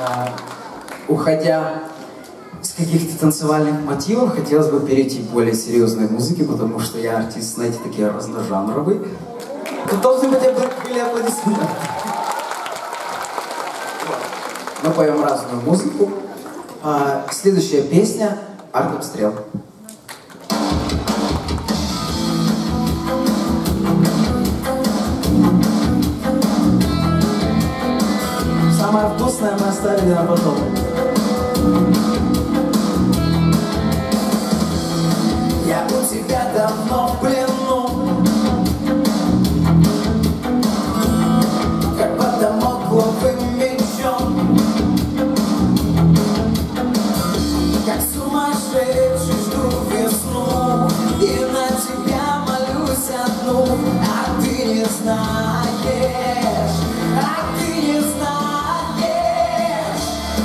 а, уходя с каких-то танцевальных мотивов, хотелось бы перейти к более серьезной музыке, потому что я артист, знаете, такие разножанровый. Тут должны быть были аплодисменты. Мы поем разную музыку. А, следующая песня «Артобстрел». Самое на потом. Я у тебя давно в плену. Как под домокловым мечом Как сумасшедший жду весну. И на тебя молюсь одну А ты не знаешь,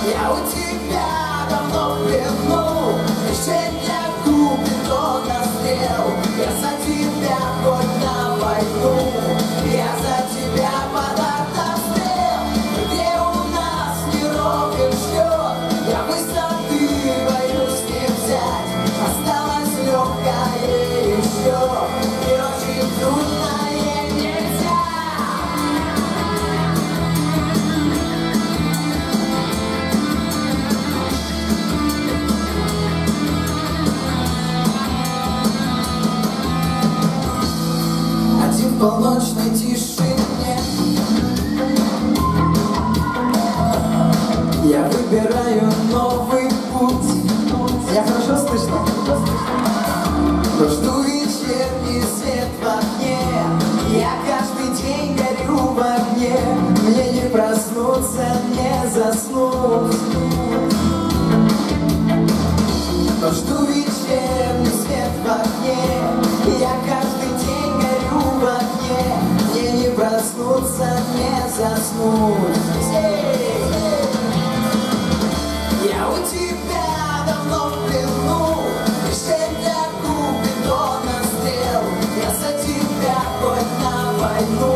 Я у тебя давно в плену полночной тишине. Я выбираю новый путь. Я хорошо слышно? Но жду вечерний свет в окне? Я каждый день горю в огне. Мне не проснуться, не заснуть Я у тебя давно в плену стрел Я за тебя хоть на войну